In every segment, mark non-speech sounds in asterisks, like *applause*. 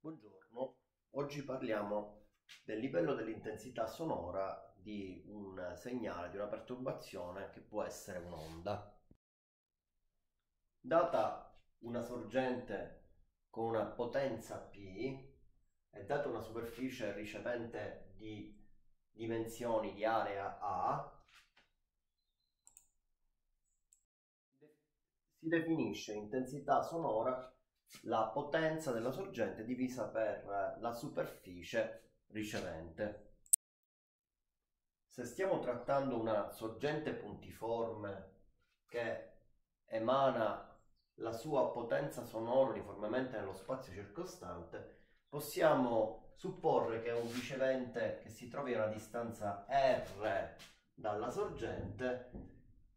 Buongiorno, oggi parliamo del livello dell'intensità sonora di un segnale, di una perturbazione che può essere un'onda. Data una sorgente con una potenza P e data una superficie ricevente di dimensioni di area A, si definisce intensità sonora la potenza della sorgente divisa per la superficie ricevente. Se stiamo trattando una sorgente puntiforme che emana la sua potenza sonora uniformemente nello spazio circostante, possiamo supporre che un ricevente che si trovi a una distanza R dalla sorgente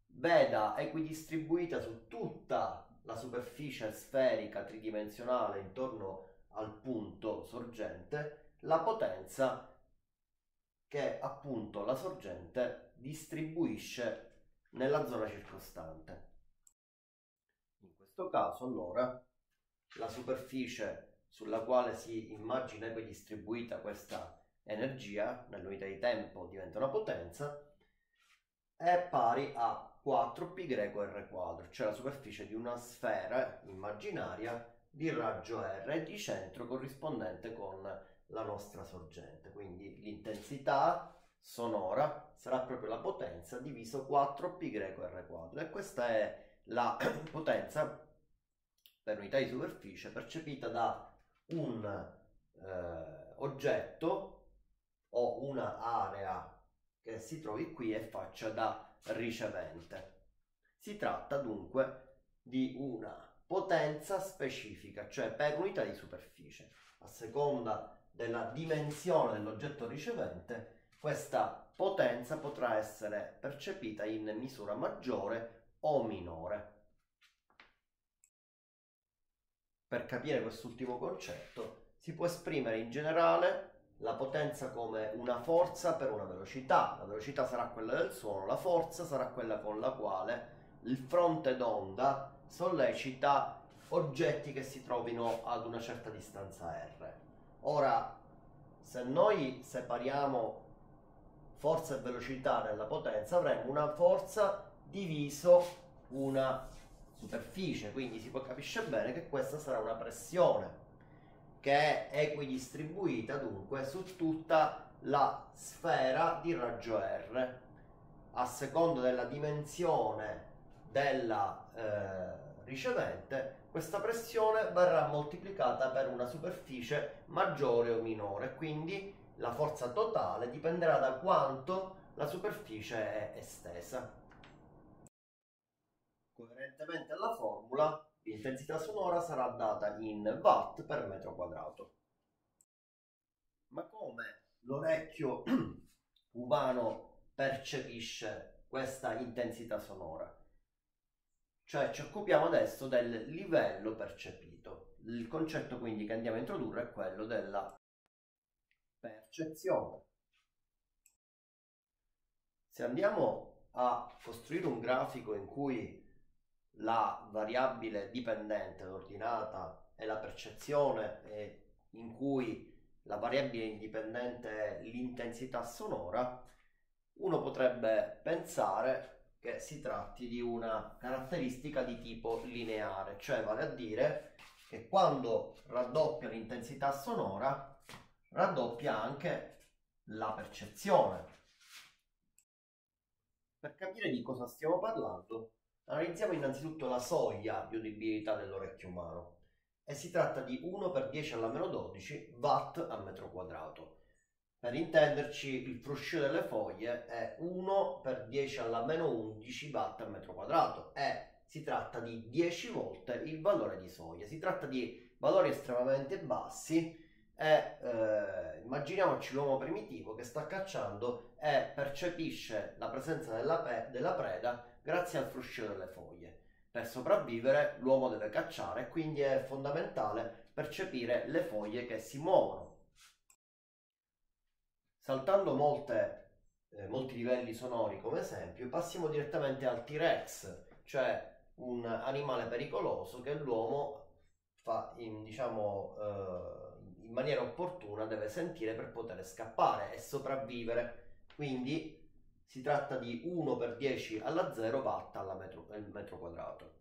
veda equidistribuita su tutta la superficie sferica tridimensionale intorno al punto sorgente la potenza che appunto la sorgente distribuisce nella zona circostante. In questo caso allora la superficie sulla quale si immagina equidistribuita questa energia nell'unità di tempo diventa una potenza è pari a 4πr cioè la superficie di una sfera immaginaria di raggio R di centro corrispondente con la nostra sorgente. Quindi l'intensità sonora sarà proprio la potenza diviso 4πr e questa è la *clears throat* potenza per unità di superficie percepita da un eh, oggetto o una area che si trovi qui e faccia da ricevente. Si tratta dunque di una potenza specifica, cioè per unità di superficie. A seconda della dimensione dell'oggetto ricevente, questa potenza potrà essere percepita in misura maggiore o minore. Per capire quest'ultimo concetto si può esprimere in generale la potenza come una forza per una velocità, la velocità sarà quella del suono, la forza sarà quella con la quale il fronte d'onda sollecita oggetti che si trovino ad una certa distanza R. Ora, se noi separiamo forza e velocità nella potenza, avremo una forza diviso una superficie, quindi si capisce bene che questa sarà una pressione che è equidistribuita dunque su tutta la sfera di raggio R a seconda della dimensione della eh, ricevente questa pressione verrà moltiplicata per una superficie maggiore o minore quindi la forza totale dipenderà da quanto la superficie è estesa. Coerentemente alla formula L'intensità sonora sarà data in watt per metro quadrato. Ma come l'orecchio *clears throat* umano percepisce questa intensità sonora? Cioè ci occupiamo adesso del livello percepito. Il concetto quindi che andiamo a introdurre è quello della percezione. Se andiamo a costruire un grafico in cui la variabile dipendente, l'ordinata e la percezione e in cui la variabile indipendente è l'intensità sonora, uno potrebbe pensare che si tratti di una caratteristica di tipo lineare, cioè vale a dire che quando raddoppia l'intensità sonora, raddoppia anche la percezione. Per capire di cosa stiamo parlando, Analizziamo innanzitutto la soglia di udibilità dell'orecchio umano e si tratta di 1 per 10 alla meno 12 watt al metro quadrato. Per intenderci, il fruscio delle foglie è 1 per 10 alla meno 11 watt al metro quadrato e si tratta di 10 volte il valore di soglia. Si tratta di valori estremamente bassi e eh, immaginiamoci l'uomo primitivo che sta cacciando e percepisce la presenza della, pe- della preda grazie al fruscio delle foglie. Per sopravvivere l'uomo deve cacciare, quindi è fondamentale percepire le foglie che si muovono. Saltando molte, eh, molti livelli sonori come esempio, passiamo direttamente al T-Rex, cioè un animale pericoloso che l'uomo fa in, diciamo, eh, maniera opportuna deve sentire per poter scappare e sopravvivere. Quindi si tratta di 1 per 10 alla 0 watt al metro, metro quadrato.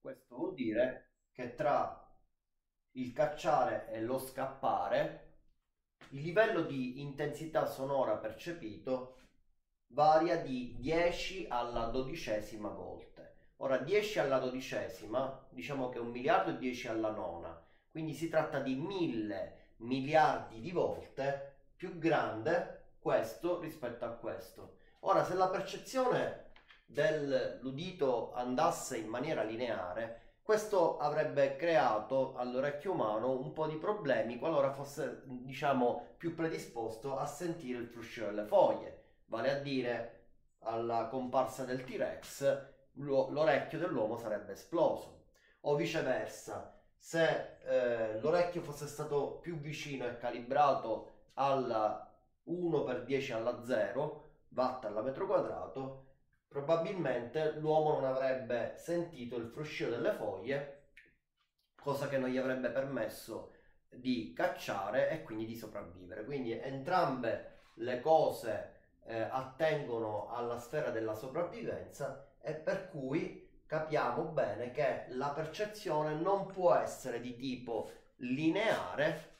Questo vuol dire che tra il cacciare e lo scappare il livello di intensità sonora percepito varia di 10 alla dodicesima volte. Ora 10 alla dodicesima, diciamo che un miliardo è 10 alla nona, quindi si tratta di mille miliardi di volte più grande questo rispetto a questo. Ora se la percezione dell'udito andasse in maniera lineare, questo avrebbe creato all'orecchio umano un po' di problemi qualora fosse, diciamo, più predisposto a sentire il fruscio delle foglie, vale a dire alla comparsa del T-Rex l'orecchio dell'uomo sarebbe esploso o viceversa se eh, l'orecchio fosse stato più vicino e calibrato alla 1 per 10 alla 0 watt alla metro quadrato probabilmente l'uomo non avrebbe sentito il fruscio delle foglie cosa che non gli avrebbe permesso di cacciare e quindi di sopravvivere. Quindi entrambe le cose eh, attengono alla sfera della sopravvivenza e per cui capiamo bene che la percezione non può essere di tipo lineare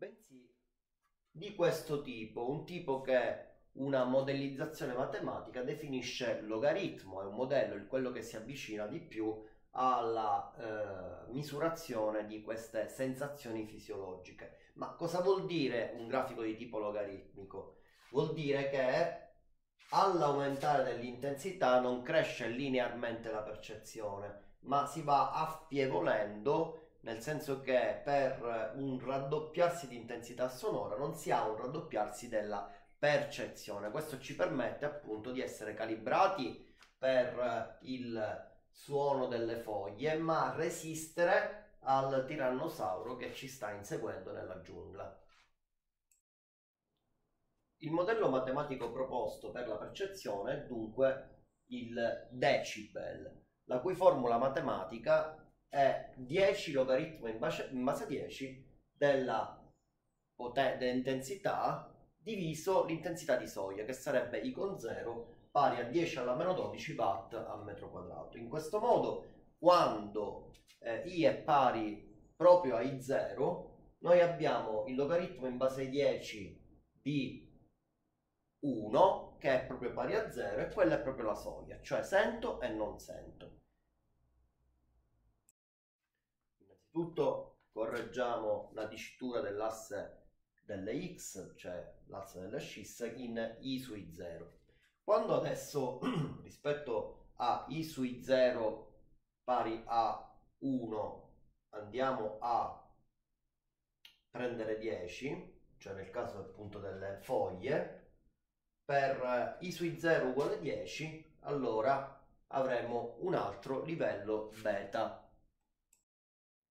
bensì di questo tipo, un tipo che una modellizzazione matematica definisce logaritmo, è un modello, quello che si avvicina di più alla eh, misurazione di queste sensazioni fisiologiche. Ma cosa vuol dire un grafico di tipo logaritmico? Vuol dire che all'aumentare dell'intensità non cresce linearmente la percezione, ma si va affievolendo, nel senso che per un raddoppiarsi di intensità sonora non si ha un raddoppiarsi della percezione. Questo ci permette appunto di essere calibrati per il suono delle foglie, ma resistere al tirannosauro che ci sta inseguendo nella giungla. Il modello matematico proposto per la percezione è dunque il decibel, la cui formula matematica è 10 logaritmo in base, in base a 10 della intensità diviso l'intensità di soglia, che sarebbe I con 0 pari a 10 alla meno 12 watt al metro quadrato. In questo modo, quando eh, I è pari proprio a I0, noi abbiamo il logaritmo in base ai 10 di 1, che è proprio pari a 0, e quella è proprio la soglia, cioè sento e non sento. Innanzitutto correggiamo la dicitura dell'asse delle x, cioè l'asse delle scis, in i sui 0. Quando adesso *clears throat* rispetto a i sui 0 pari a 1 andiamo a prendere 10, cioè nel caso appunto delle foglie, per i sui 0 uguale 10, allora avremo un altro livello beta.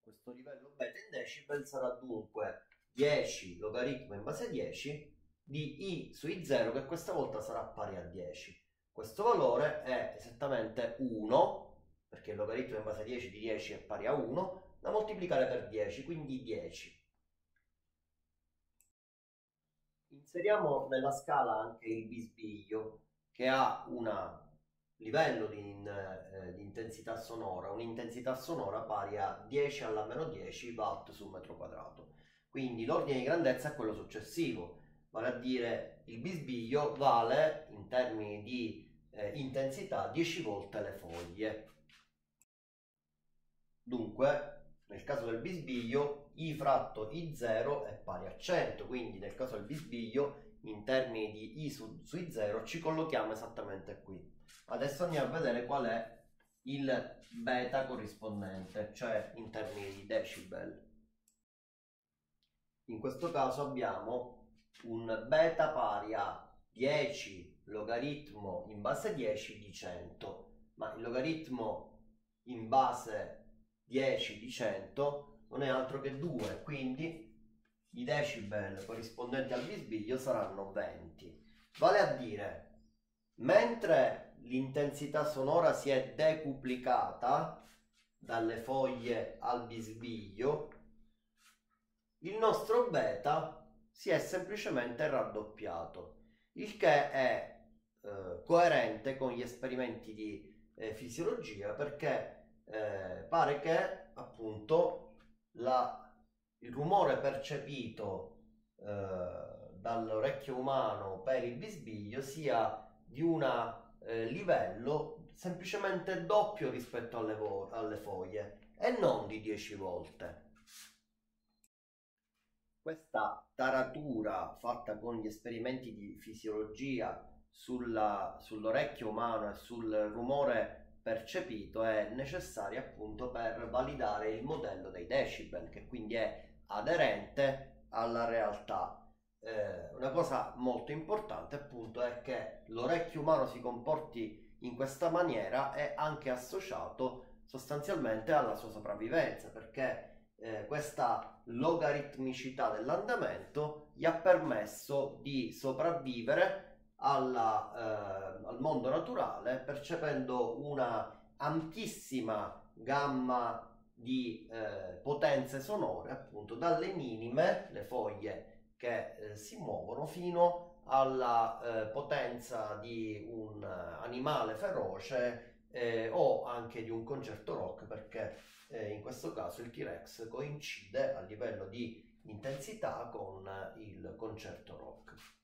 Questo livello beta in decibel sarà dunque 10 logaritmo in base a 10 di i sui 0 che questa volta sarà pari a 10. Questo valore è esattamente 1, perché il logaritmo in base a 10 di 10 è pari a 1, da moltiplicare per 10, quindi 10. Inseriamo nella scala anche il bisbiglio che ha un livello di, in, eh, di, intensità sonora, un'intensità sonora pari a 10 alla meno 10 watt su metro quadrato. Quindi l'ordine di grandezza è quello successivo vale a dire il bisbiglio vale in termini di eh, intensità 10 volte le foglie. Dunque, nel caso del bisbiglio, I fratto I0 è pari a 100, quindi nel caso del bisbiglio, in termini di I su, su I0, ci collochiamo esattamente qui. Adesso andiamo a vedere qual è il beta corrispondente, cioè in termini di decibel. In questo caso abbiamo un beta pari a 10 logaritmo in base 10 di 100, ma il logaritmo in base 10 di 100 non è altro che 2, quindi i decibel corrispondenti al bisbiglio saranno 20. Vale a dire, mentre l'intensità sonora si è decuplicata, dalle foglie al bisbiglio, il nostro beta si è semplicemente raddoppiato, il che è eh, coerente con gli esperimenti di eh, fisiologia perché eh, pare che appunto la, il rumore percepito eh, dall'orecchio umano per il bisbiglio sia di un eh, livello semplicemente doppio rispetto alle, vo- alle foglie e non di 10 volte. Questa taratura fatta con gli esperimenti di fisiologia sulla, sull'orecchio umano e sul rumore percepito è necessaria appunto per validare il modello dei decibel che quindi è aderente alla realtà. Eh, una cosa molto importante appunto è che l'orecchio umano si comporti in questa maniera è anche associato sostanzialmente alla sua sopravvivenza perché eh, questa logaritmicità dell'andamento gli ha permesso di sopravvivere alla, eh, al mondo naturale percependo una ampissima gamma di eh, potenze sonore appunto dalle minime le foglie che eh, si muovono fino alla eh, potenza di un uh, animale feroce eh, o anche di un concerto rock perché eh, in questo caso il T-Rex coincide a livello di intensità con il concerto rock.